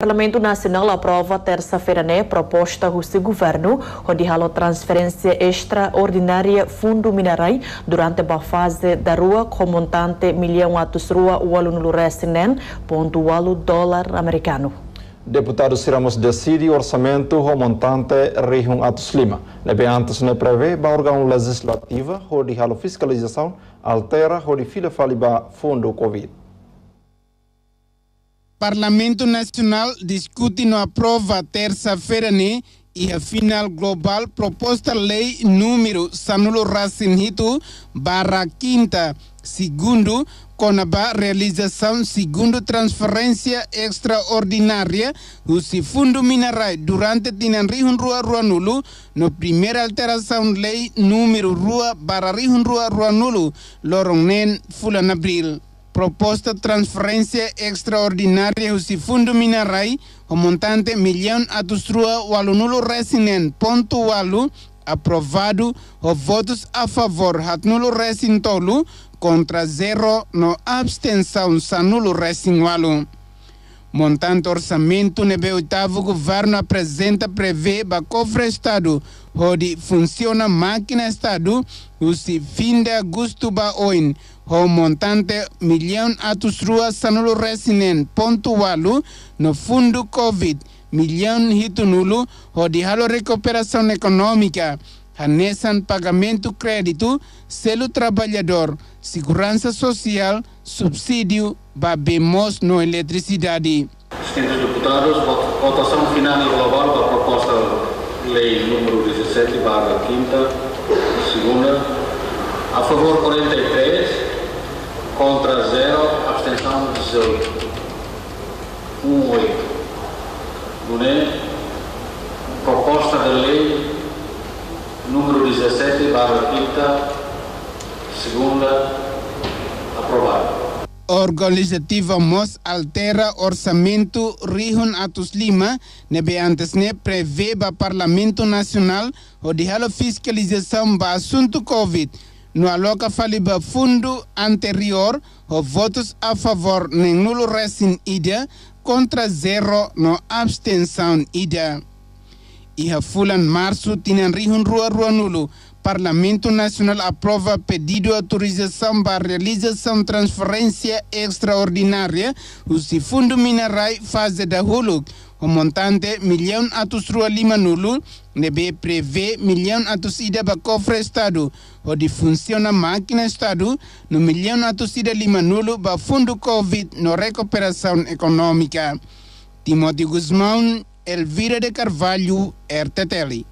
Parlamento Nacional aprova terça-feira né proposta do governo onde halo transferência extraordinária fundo minerai durante a fase da rua com montante milhão atos rua o aluno resinen ponto o dólar americano. Deputado Siramos decide orçamento o montante região atos lima. Lebe antes ne prevê ba órgão legislativa onde halo fiscalização altera onde fila faliba fundo covid. Parlamento Nacional discute e aprova terça-feira né, e a final global proposta lei número Sanulo Racinhito barra quinta segundo com a realização segundo transferência extraordinária do fundo mineral durante tinan rihun rua rua nulo no primeira alteração lei número rua barra rihun rua rua nulo lorong nen fulan abril proposta transferência extraordinária do Fundo Minerai, o montante milhão atustrua o alunulo resinen ponto walu, aprovado o votos a favor hatnulo resin tolu, contra zero no abstenção sanulo resin walu. Montante orçamento nebe oitavo governo apresenta prevê ba cofre estado, onde funciona máquina estado, o fim de agosto ba oin, o montante milhão atustrua sanulo resinen pontualu no fundo Covid, milhão hitunulo o de halo recuperação econômica, anesan pagamento crédito, selo trabalhador, segurança social, subsídio, babemos no eletricidade. Distintos deputados, votação final e global da proposta lei número 17, barra 5 segunda, a favor 43, contra 0, abstenção 18. 1, 8. Boné, proposta de lei número 17, barra 5, segunda, aprovada. Organizativa MOS altera orçamento Rihun Atos Lima, nebe antes ne para Parlamento Nacional o de fiscalização para assunto Covid no aloca faliba fundo anterior o votos a favor nem nulo resin ida contra zero no abstenção ida. E a fulan março tinan rihun rua rua nulo. Parlamento Nacional aprova pedido de autorização para realização transferência extraordinária o Fundo Minerai fase da Huluk o montante milhão atos rua lima nulo. Nebe prevê milhão atos ida para cofre estado onde funciona máquina estado no milhão atos ida lima nulo para fundo covid no recuperação econômica Timóteo Guzmão Elvira de Carvalho RTTL